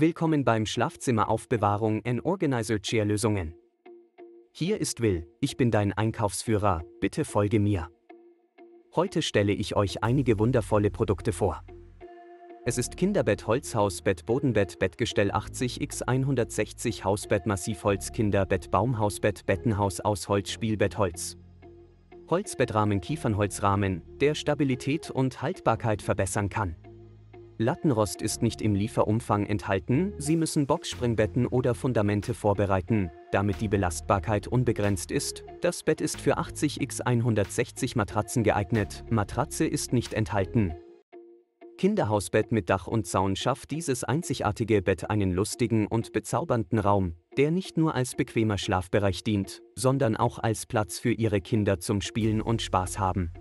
Willkommen beim Schlafzimmeraufbewahrung and Organizer Chair Lösungen. Hier ist Will, ich bin dein Einkaufsführer, bitte folge mir. Heute stelle ich euch einige wundervolle Produkte vor. Es ist Kinderbett Holzhausbett Bodenbett Bettgestell 80 x 160 Hausbett Massivholz Kinderbett Baumhausbett Bettenhaus aus Holz Spielbett Holz. Holzbettrahmen Kiefernholzrahmen, der Stabilität und Haltbarkeit verbessern kann. Lattenrost ist nicht im Lieferumfang enthalten, Sie müssen Boxspringbetten oder Fundamente vorbereiten, damit die Belastbarkeit unbegrenzt ist. Das Bett ist für 80 x 160 Matratzen geeignet, Matratze ist nicht enthalten. Kinderhausbett mit Dach und Zaun schafft dieses einzigartige Bett einen lustigen und bezaubernden Raum, der nicht nur als bequemer Schlafbereich dient, sondern auch als Platz für Ihre Kinder zum Spielen und Spaß haben.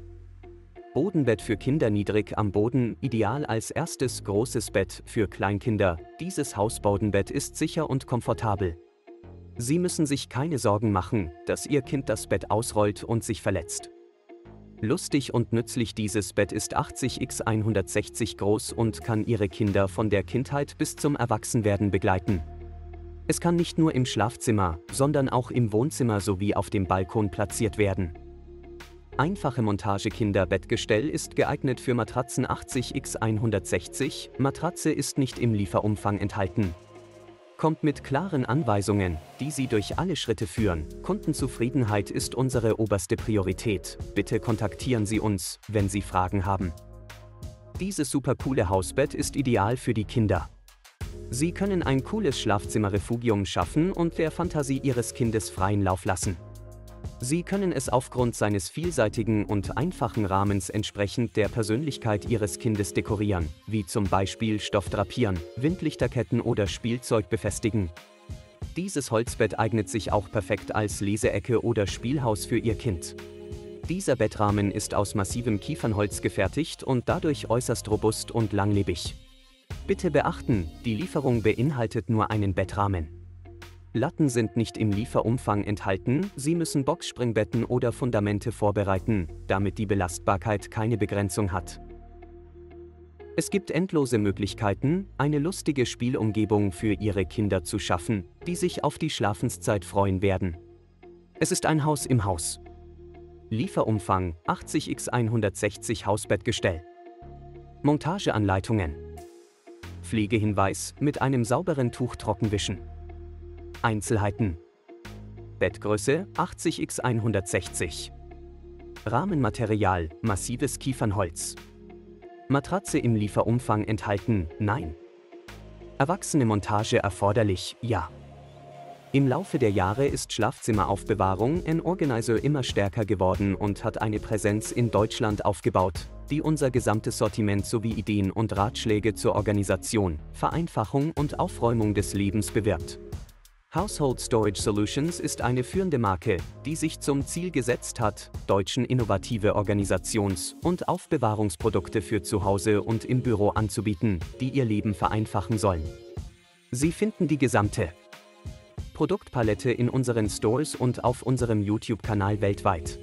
Bodenbett für Kinder niedrig am Boden, ideal als erstes großes Bett für Kleinkinder. Dieses Hausbodenbett ist sicher und komfortabel. Sie müssen sich keine Sorgen machen, dass Ihr Kind das Bett ausrollt und sich verletzt. Lustig und nützlich dieses Bett ist 80 x 160 groß und kann Ihre Kinder von der Kindheit bis zum Erwachsenwerden begleiten. Es kann nicht nur im Schlafzimmer, sondern auch im Wohnzimmer sowie auf dem Balkon platziert werden. Einfache Montage Kinderbettgestell ist geeignet für Matratzen 80 x 160, Matratze ist nicht im Lieferumfang enthalten. Kommt mit klaren Anweisungen, die Sie durch alle Schritte führen. Kundenzufriedenheit ist unsere oberste Priorität. Bitte kontaktieren Sie uns, wenn Sie Fragen haben. Dieses super coole Hausbett ist ideal für die Kinder. Sie können ein cooles Schlafzimmerrefugium schaffen und der Fantasie Ihres Kindes freien Lauf lassen. Sie können es aufgrund seines vielseitigen und einfachen Rahmens entsprechend der Persönlichkeit Ihres Kindes dekorieren, wie zum Beispiel Stoff drapieren, Windlichterketten oder Spielzeug befestigen. Dieses Holzbett eignet sich auch perfekt als Leseecke oder Spielhaus für Ihr Kind. Dieser Bettrahmen ist aus massivem Kiefernholz gefertigt und dadurch äußerst robust und langlebig. Bitte beachten, die Lieferung beinhaltet nur einen Bettrahmen. Latten sind nicht im Lieferumfang enthalten, Sie müssen Boxspringbetten oder Fundamente vorbereiten, damit die Belastbarkeit keine Begrenzung hat. Es gibt endlose Möglichkeiten, eine lustige Spielumgebung für Ihre Kinder zu schaffen, die sich auf die Schlafenszeit freuen werden. Es ist ein Haus im Haus. Lieferumfang 80 x 160 Hausbettgestell. Montageanleitungen. Pflegehinweis mit einem sauberen Tuch trockenwischen. Einzelheiten. Bettgröße 80 x 160. Rahmenmaterial massives Kiefernholz. Matratze im Lieferumfang enthalten, nein. Erwachsene Montage erforderlich, ja. Im Laufe der Jahre ist Schlafzimmeraufbewahrung ein Organizer immer stärker geworden und hat eine Präsenz in Deutschland aufgebaut, die unser gesamtes Sortiment sowie Ideen und Ratschläge zur Organisation, Vereinfachung und Aufräumung des Lebens bewirbt. Household Storage Solutions ist eine führende Marke, die sich zum Ziel gesetzt hat, Deutschen innovative Organisations- und Aufbewahrungsprodukte für zu Hause und im Büro anzubieten, die ihr Leben vereinfachen sollen. Sie finden die gesamte Produktpalette in unseren Stores und auf unserem YouTube-Kanal weltweit.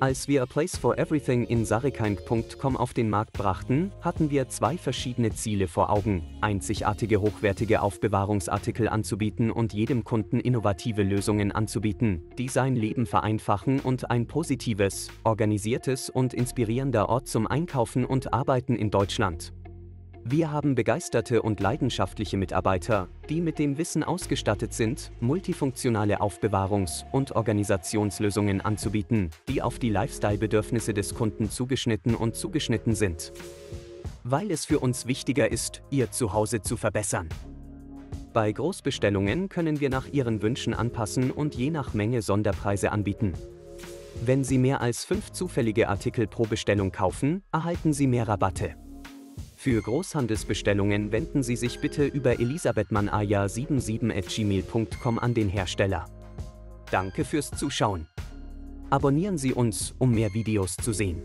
Als wir A Place for Everything in Sarikaink.com auf den Markt brachten, hatten wir zwei verschiedene Ziele vor Augen, einzigartige hochwertige Aufbewahrungsartikel anzubieten und jedem Kunden innovative Lösungen anzubieten, die sein Leben vereinfachen und ein positives, organisiertes und inspirierender Ort zum Einkaufen und Arbeiten in Deutschland. Wir haben begeisterte und leidenschaftliche Mitarbeiter, die mit dem Wissen ausgestattet sind, multifunktionale Aufbewahrungs- und Organisationslösungen anzubieten, die auf die Lifestyle-Bedürfnisse des Kunden zugeschnitten und zugeschnitten sind. Weil es für uns wichtiger ist, Ihr Zuhause zu verbessern. Bei Großbestellungen können wir nach Ihren Wünschen anpassen und je nach Menge Sonderpreise anbieten. Wenn Sie mehr als fünf zufällige Artikel pro Bestellung kaufen, erhalten Sie mehr Rabatte. Für Großhandelsbestellungen wenden Sie sich bitte über elisabethmanaya77.gmail.com an den Hersteller. Danke fürs Zuschauen. Abonnieren Sie uns, um mehr Videos zu sehen.